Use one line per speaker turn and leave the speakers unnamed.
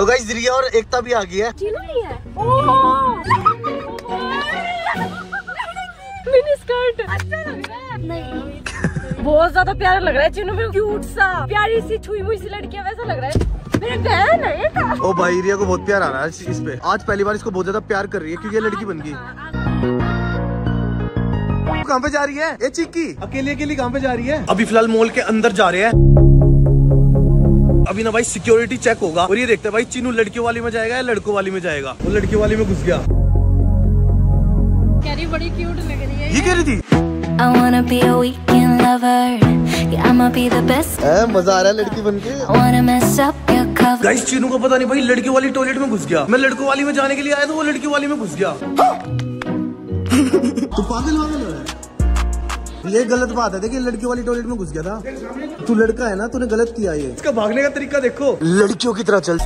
तो गाइस रिया और एकता भी आ गई है।
है। Mini skirt. अच्छा। लग रहा है नहीं बहुत ज़्यादा प्यारा लग रहा है चीनू में। क्यूट सा। प्यारी सी छुई मुई सी लड़की है वैसा लग रहा है। मेरी बहन है ये तो।
ओ भाई रिया को बहुत प्यार आ रहा है इस इस पे। आज पहली बार इसको बहुत ज़्यादा प्यार कर रही है क्योंकि ये लड़की बन गई। कहाँ पे जा रही है? ये चिक्की। अकेली अकेली कहाँ पे जा रही है? अभी फ़िलहाल मॉल के अंदर जा रहे हैं। अभी ना भाई सिक्योरिटी चेक होगा। और ये देखते हैं भाई चीनू लड़कियों वाली में जाएगा या लड़कों वाली में जाएगा? वो लड़कियों वाली में घुस गया।
बड़ी क्यूट लग रही है
ये कह रही थी?
I wanna be a weekend lover. Yeah, I'ma be the best.
ए, मज़ा आ रहा है लड़की बन के गाइस चीनू को पता नहीं भाई लड़कियों वाली टॉयलेट में घुस गया। मैं लड़कों वाली में जाने के लिए आया तो वो लड़की वाली में घुस गया। तू पागल वागल है। ये गलत बात है। देखिए लड़की वाली टॉयलेट में घुस गया था। तू लड़का है ना तूने गलत किया ये। इसका भागने का तरीका देखो। लड़कियों की तरह चल।